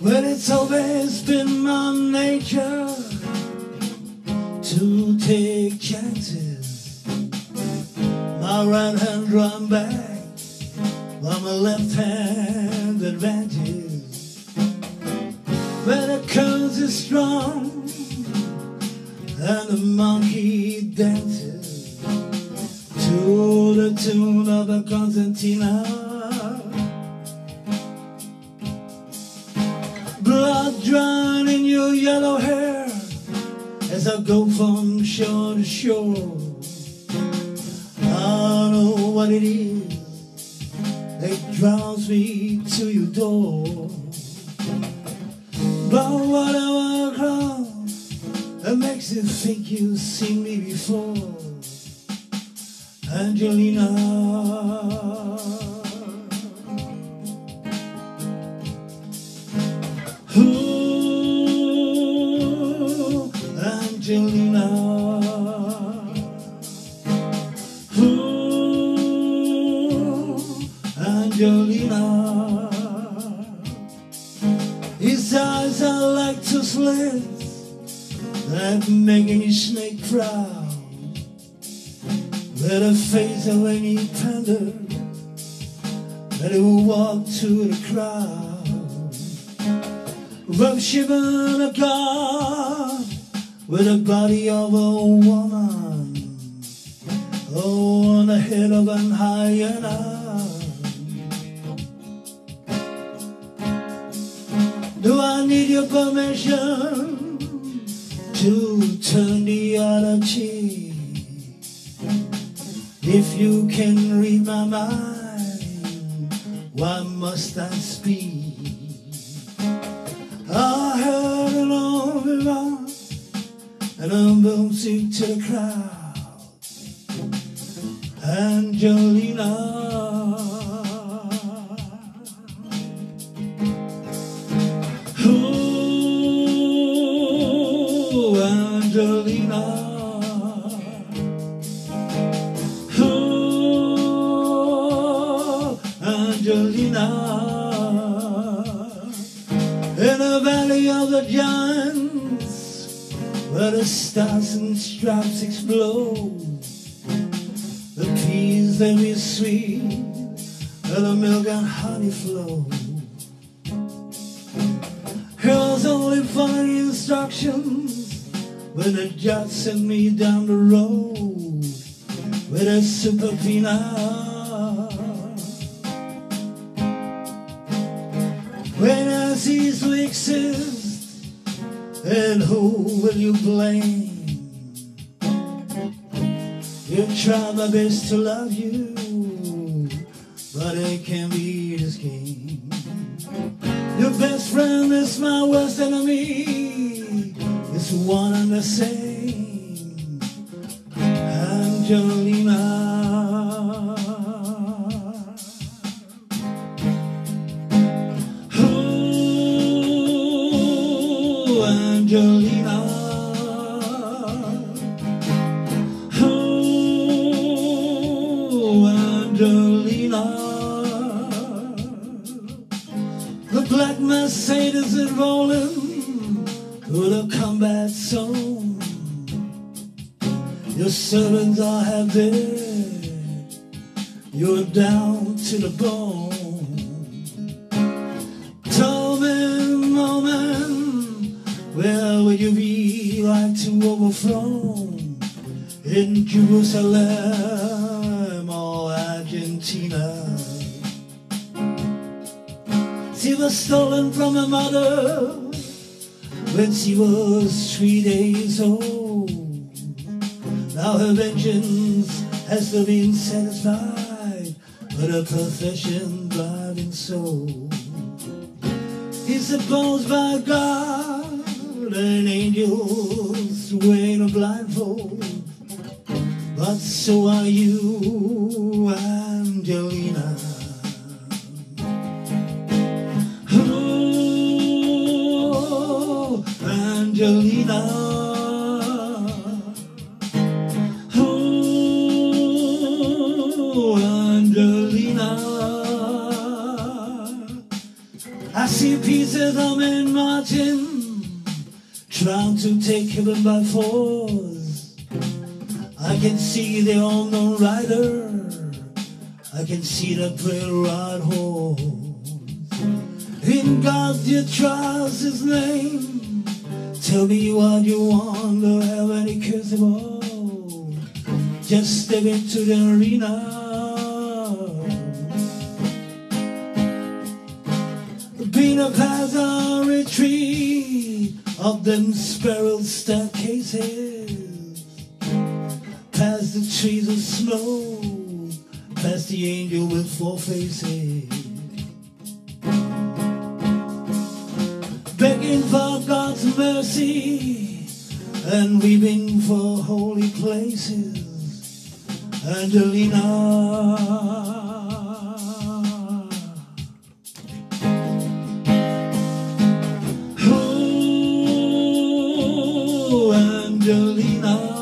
Well, it's always been my nature to take chances. My right hand run back while my left hand advances. But the current is strong and the monkey dances to the tune of a concertina. Blood drawn in your yellow hair as I go from shore to shore. I know what it is that draws me to your door. But whatever cross that makes you think you've seen me before, Angelina. Angelina. His eyes are like two slits that make any snake proud. With a face of any tender it will walk to the crowd. Shivering a god with the body of a woman. Oh, on the head of an hyena. Your permission to turn the other cheek? If you can read my mind, why must I speak? I heard a an overrun and music to the crowd. Angelina. Angelina. In the valley of the giants, where the stars and stripes explode, the peas they be sweet, and the milk and honey flow. Here's only funny instructions when the judge sent me down the road with a super peanut. And who will you blame? You try my best to love you, but it can't be this game. Your best friend is my worst enemy. It's one and the same. I'm Ooh, The black Mercedes is rolling through the combat zone. Your servants are have dead. You're down to the bone. Tell me, oh moment, where will you be like to overflow? In Jerusalem or Argentina? Was stolen from her mother when she was three days old. Now her vengeance has to been satisfied, but her profession driving soul. He's supposed by God and angels wearing a blindfold, but so are you, Angelina. Ooh, Angelina. I see pieces of men marching, trying to take heaven by force. I can see the unknown rider. I can see the railroad horse. In God you trust His name. Tell me what you want, don't have any all. Just step into the arena. Been a on retreat of them spiral staircases. Past the trees of snow, past the angel with four faces. Begging for Mercy and weeping for holy places. Angelina. Oh, Angelina.